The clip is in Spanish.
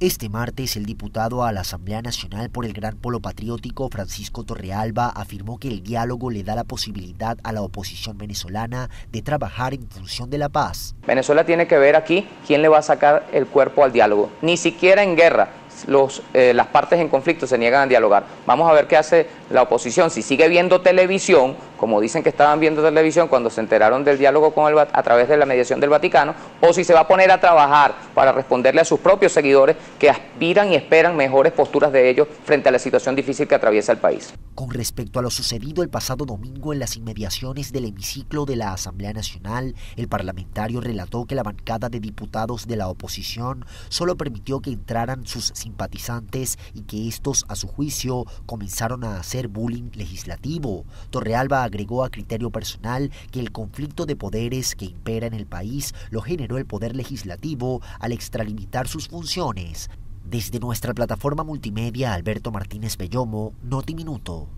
Este martes, el diputado a la Asamblea Nacional por el Gran Polo Patriótico, Francisco Torrealba, afirmó que el diálogo le da la posibilidad a la oposición venezolana de trabajar en función de la paz. Venezuela tiene que ver aquí quién le va a sacar el cuerpo al diálogo. Ni siquiera en guerra eh, las partes en conflicto se niegan a dialogar. Vamos a ver qué hace la oposición. Si sigue viendo televisión, como dicen que estaban viendo televisión cuando se enteraron del diálogo con el, a través de la mediación del Vaticano, o si se va a poner a trabajar para responderle a sus propios seguidores que aspiran y esperan mejores posturas de ellos frente a la situación difícil que atraviesa el país. Con respecto a lo sucedido el pasado domingo en las inmediaciones del hemiciclo de la Asamblea Nacional, el parlamentario relató que la bancada de diputados de la oposición solo permitió que entraran sus simpatizantes y que estos, a su juicio, comenzaron a hacer bullying legislativo. Torrealba agregó a criterio personal que el conflicto de poderes que impera en el país lo generó el poder legislativo al extralimitar sus funciones. Desde nuestra plataforma multimedia Alberto Martínez Bellomo, Noti Minuto.